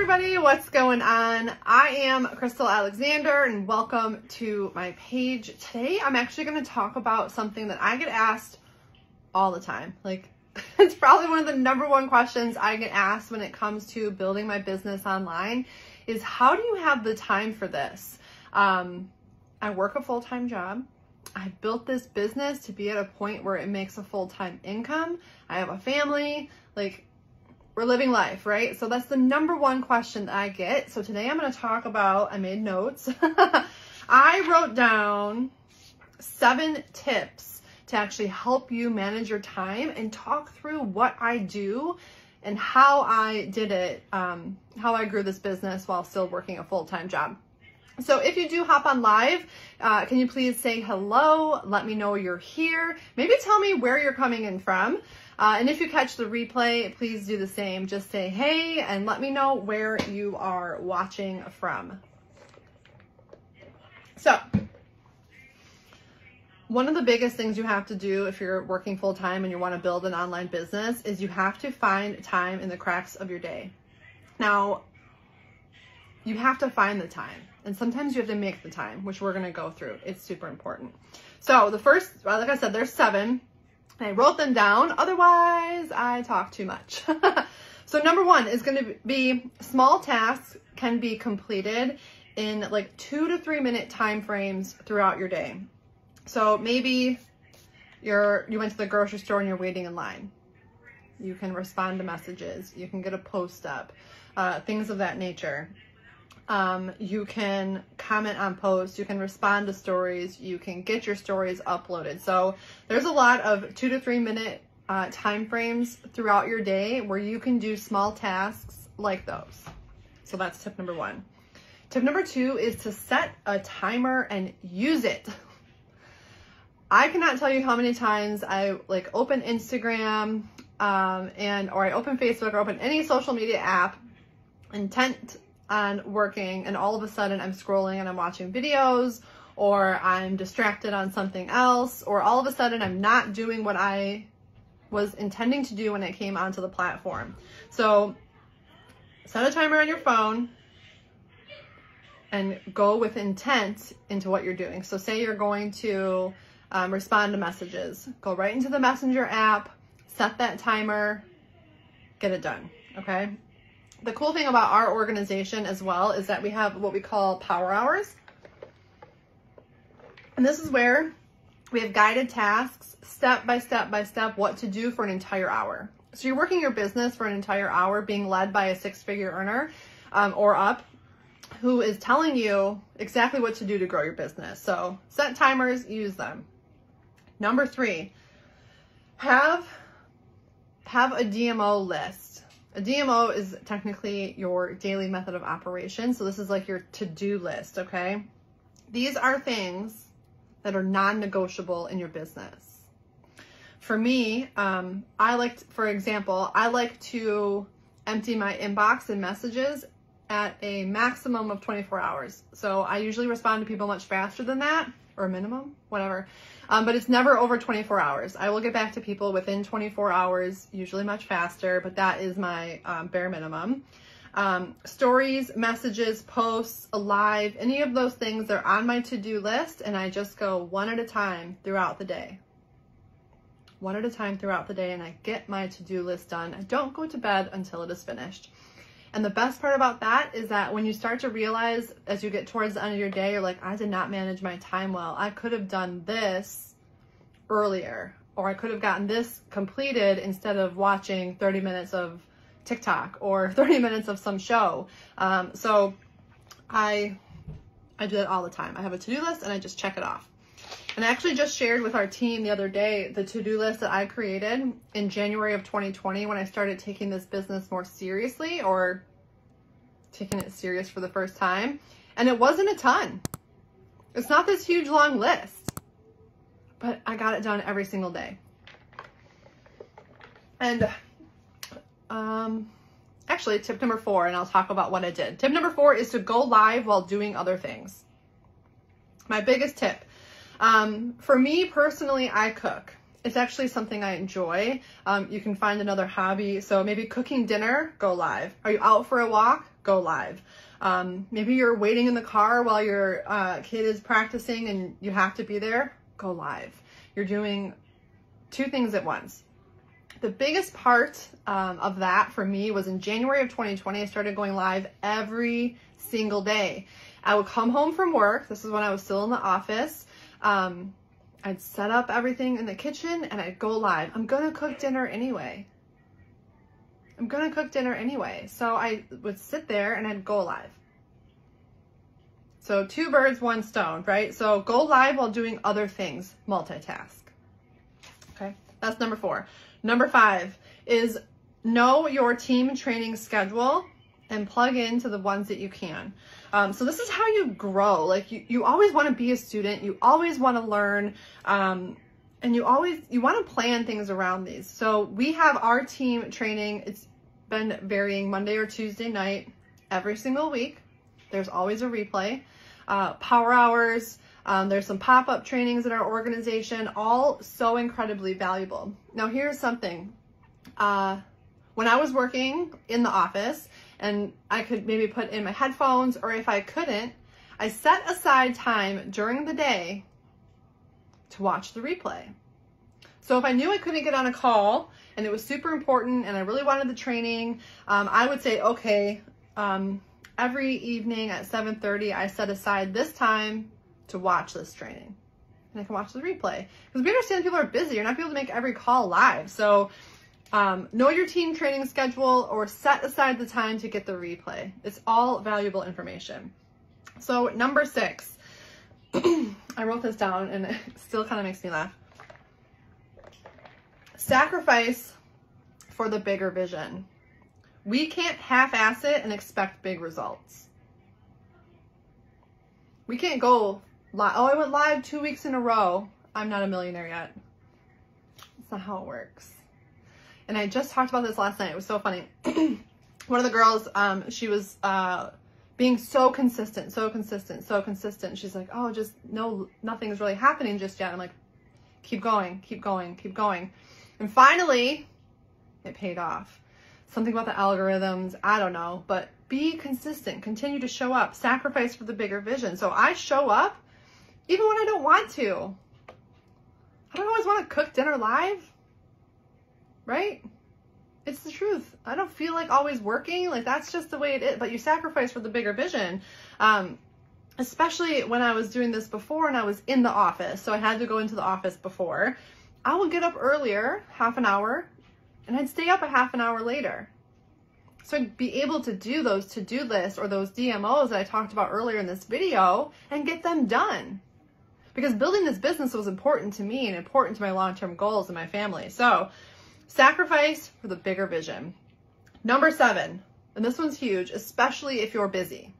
everybody, what's going on? I am Crystal Alexander and welcome to my page. Today I'm actually going to talk about something that I get asked all the time. Like it's probably one of the number one questions I get asked when it comes to building my business online is how do you have the time for this? Um, I work a full-time job. I built this business to be at a point where it makes a full-time income. I have a family. Like we're living life, right? So that's the number one question that I get. So today I'm going to talk about, I made notes. I wrote down seven tips to actually help you manage your time and talk through what I do and how I did it, um, how I grew this business while still working a full-time job. So if you do hop on live, uh, can you please say hello? Let me know you're here. Maybe tell me where you're coming in from. Uh, and if you catch the replay, please do the same. Just say hey and let me know where you are watching from. So, one of the biggest things you have to do if you're working full time and you want to build an online business is you have to find time in the cracks of your day. Now, you have to find the time. And sometimes you have to make the time, which we're going to go through. It's super important. So the first, like I said, there's seven. I wrote them down. Otherwise, I talk too much. so number one is going to be small tasks can be completed in like two to three minute time frames throughout your day. So maybe you're, you went to the grocery store and you're waiting in line. You can respond to messages. You can get a post up, uh, things of that nature. Um, you can comment on posts, you can respond to stories, you can get your stories uploaded. So there's a lot of two to three minute uh, time frames throughout your day where you can do small tasks like those. So that's tip number one. Tip number two is to set a timer and use it. I cannot tell you how many times I like open Instagram um, and or I open Facebook or open any social media app intent on working and all of a sudden I'm scrolling and I'm watching videos or I'm distracted on something else or all of a sudden I'm not doing what I was intending to do when I came onto the platform. So set a timer on your phone and go with intent into what you're doing. So say you're going to um, respond to messages, go right into the messenger app, set that timer, get it done, okay? The cool thing about our organization as well is that we have what we call power hours. And this is where we have guided tasks, step by step by step, what to do for an entire hour. So you're working your business for an entire hour being led by a six figure earner um, or up who is telling you exactly what to do to grow your business. So set timers, use them. Number three, have, have a DMO list. A DMO is technically your daily method of operation. So this is like your to-do list, okay? These are things that are non-negotiable in your business. For me, um, I like, to, for example, I like to empty my inbox and messages at a maximum of 24 hours. So I usually respond to people much faster than that or minimum, whatever. Um, but it's never over 24 hours. I will get back to people within 24 hours, usually much faster, but that is my um, bare minimum. Um, stories, messages, posts, live, any of those things are on my to-do list and I just go one at a time throughout the day. One at a time throughout the day and I get my to-do list done. I don't go to bed until it is finished. And the best part about that is that when you start to realize as you get towards the end of your day, you're like, I did not manage my time well. I could have done this earlier, or I could have gotten this completed instead of watching 30 minutes of TikTok or 30 minutes of some show. Um, so I, I do that all the time. I have a to-do list and I just check it off. And I actually just shared with our team the other day the to-do list that I created in January of 2020 when I started taking this business more seriously or taking it serious for the first time. And it wasn't a ton. It's not this huge long list, but I got it done every single day. And um, actually tip number four, and I'll talk about what I did. Tip number four is to go live while doing other things. My biggest tip um, for me personally, I cook. it's actually something I enjoy. Um, you can find another hobby. So maybe cooking dinner, go live. Are you out for a walk? Go live. Um, maybe you're waiting in the car while your uh, kid is practicing and you have to be there, go live. You're doing two things at once. The biggest part um, of that for me was in January of 2020, I started going live every single day. I would come home from work. This is when I was still in the office. Um, I'd set up everything in the kitchen and I'd go live. I'm going to cook dinner anyway. I'm going to cook dinner anyway. So I would sit there and I'd go live. So two birds, one stone, right? So go live while doing other things, multitask. Okay, that's number four. Number five is know your team training schedule and plug into the ones that you can. Um, so this is how you grow. Like you, you always want to be a student. You always want to learn. Um, and you always, you want to plan things around these. So we have our team training. It's been varying Monday or Tuesday night every single week. There's always a replay. Uh, power hours. Um, there's some pop-up trainings in our organization, all so incredibly valuable. Now here's something. Uh, when I was working in the office, and I could maybe put in my headphones, or if I couldn't, I set aside time during the day to watch the replay. So if I knew I couldn't get on a call and it was super important and I really wanted the training, um, I would say, okay, um, every evening at 7.30, I set aside this time to watch this training. And I can watch the replay. Because we understand people are busy. You're not able to make every call live. So um, know your team training schedule or set aside the time to get the replay. It's all valuable information. So number six, I wrote this down and it still kind of makes me laugh. Sacrifice for the bigger vision. We can't half-ass it and expect big results. We can't go live. Oh, I went live two weeks in a row. I'm not a millionaire yet. That's not how it works and I just talked about this last night. It was so funny. One of the girls, um, she was uh, being so consistent, so consistent, so consistent. She's like, oh, just no, nothing's really happening just yet. I'm like, keep going, keep going, keep going. And finally, it paid off. Something about the algorithms, I don't know, but be consistent, continue to show up, sacrifice for the bigger vision. So I show up even when I don't want to. I don't always want to cook dinner live right? It's the truth. I don't feel like always working. Like that's just the way it is. But you sacrifice for the bigger vision. Um, especially when I was doing this before and I was in the office. So I had to go into the office before. I would get up earlier, half an hour, and I'd stay up a half an hour later. So I'd be able to do those to-do lists or those DMOs that I talked about earlier in this video and get them done. Because building this business was important to me and important to my long-term goals and my family. So Sacrifice for the bigger vision. Number seven, and this one's huge, especially if you're busy.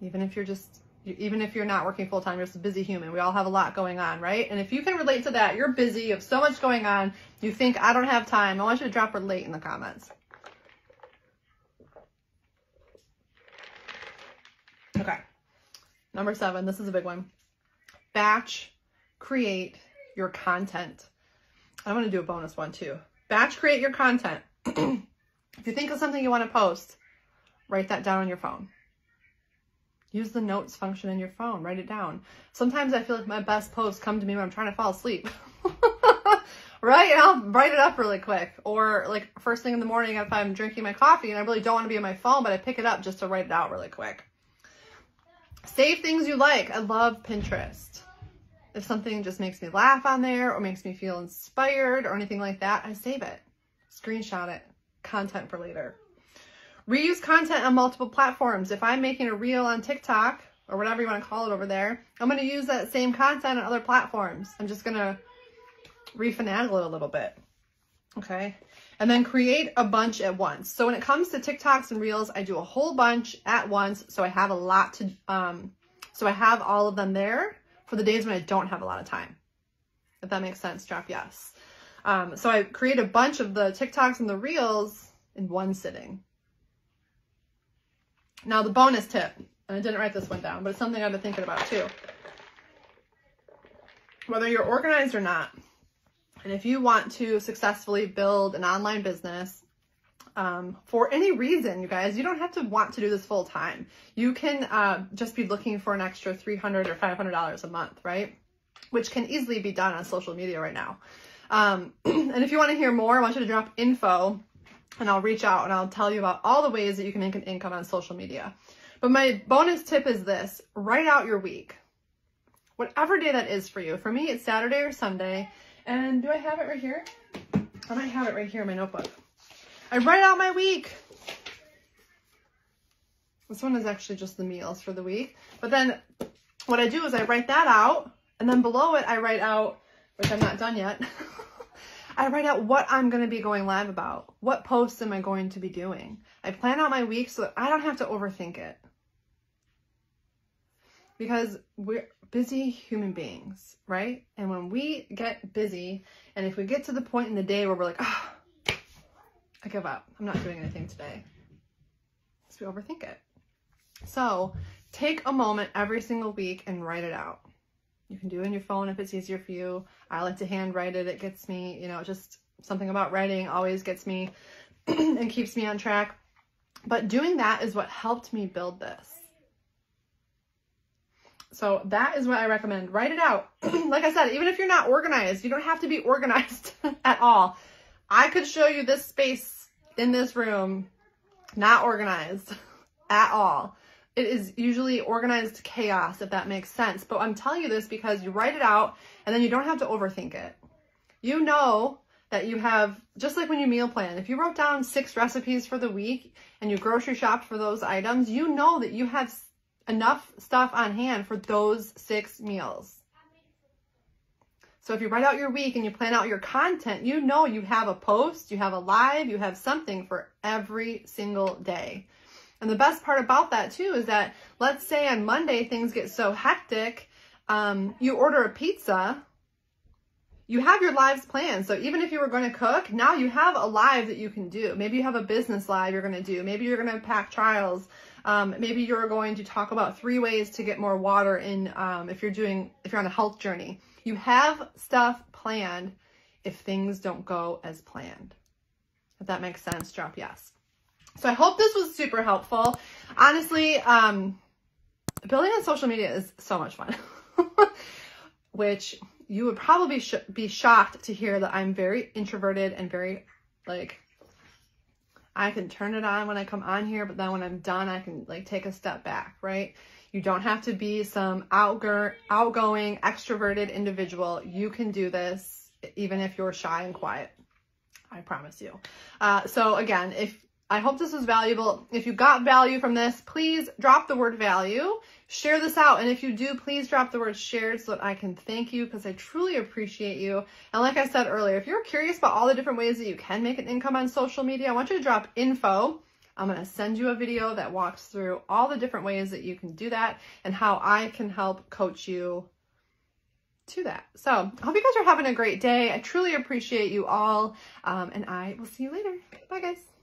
Even if you're just, even if you're not working full time, you're just a busy human. We all have a lot going on, right? And if you can relate to that, you're busy, you have so much going on, you think, I don't have time, I want you to drop relate in the comments. Okay. Number seven, this is a big one. Batch, create your content. I want to do a bonus one too. Batch create your content. if you think of something you want to post, write that down on your phone. Use the notes function in your phone. Write it down. Sometimes I feel like my best posts come to me when I'm trying to fall asleep. right? And I'll write it up really quick. Or like first thing in the morning if I'm drinking my coffee and I really don't want to be on my phone, but I pick it up just to write it out really quick. Save things you like. I love Pinterest. If something just makes me laugh on there or makes me feel inspired or anything like that, I save it, screenshot it, content for later. Reuse content on multiple platforms. If I'm making a reel on TikTok or whatever you want to call it over there, I'm going to use that same content on other platforms. I'm just going to refinagle it a little bit. Okay. And then create a bunch at once. So when it comes to TikToks and Reels, I do a whole bunch at once. So I have a lot to, um, so I have all of them there for the days when I don't have a lot of time. If that makes sense, drop yes. Um, so I create a bunch of the TikToks and the Reels in one sitting. Now the bonus tip, and I didn't write this one down, but it's something I've been thinking about too. Whether you're organized or not, And if you want to successfully build an online business, um, for any reason, you guys, you don't have to want to do this full time. You can uh, just be looking for an extra 300 or $500 a month, right? Which can easily be done on social media right now. Um, and if you want to hear more, I want you to drop info and I'll reach out and I'll tell you about all the ways that you can make an income on social media. But my bonus tip is this, write out your week. Whatever day that is for you. For me, it's Saturday or Sunday. And do I have it right here? I might have it right here in my notebook. I write out my week. This one is actually just the meals for the week. But then what I do is I write that out and then below it I write out, which I'm not done yet, I write out what I'm going to be going live about. What posts am I going to be doing? I plan out my week so that I don't have to overthink it. Because we're busy human beings, right? And when we get busy, and if we get to the point in the day where we're like, ah, oh, I give up. I'm not doing anything today. So we overthink it. So take a moment every single week and write it out. You can do it on your phone if it's easier for you. I like to handwrite it. It gets me, you know, just something about writing always gets me and keeps me on track. But doing that is what helped me build this. So that is what I recommend. Write it out. like I said, even if you're not organized, you don't have to be organized at all. I could show you this space in this room, not organized at all it is usually organized chaos, if that makes sense. But I'm telling you this because you write it out and then you don't have to overthink it. You know that you have, just like when you meal plan, if you wrote down six recipes for the week and you grocery shopped for those items, you know that you have enough stuff on hand for those six meals. So if you write out your week and you plan out your content, you know you have a post, you have a live, you have something for every single day. And the best part about that too is that let's say on Monday things get so hectic, um, you order a pizza, you have your lives planned. So even if you were going to cook, now you have a live that you can do. Maybe you have a business live you're going to do. Maybe you're going to pack trials. Um, maybe you're going to talk about three ways to get more water in um, if you're doing if you're on a health journey. You have stuff planned if things don't go as planned. If that makes sense, drop yes. So I hope this was super helpful. Honestly, um, building on social media is so much fun, which you would probably sh be shocked to hear that I'm very introverted and very like, I can turn it on when I come on here, but then when I'm done, I can like take a step back, right? You don't have to be some outgoing, extroverted individual. You can do this even if you're shy and quiet. I promise you. Uh, so again, if I hope this was valuable. If you got value from this, please drop the word value, share this out. And if you do, please drop the word shared so that I can thank you because I truly appreciate you. And like I said earlier, if you're curious about all the different ways that you can make an income on social media, I want you to drop info. I'm going to send you a video that walks through all the different ways that you can do that and how I can help coach you to that. So I hope you guys are having a great day. I truly appreciate you all. Um, and I will see you later. Bye guys.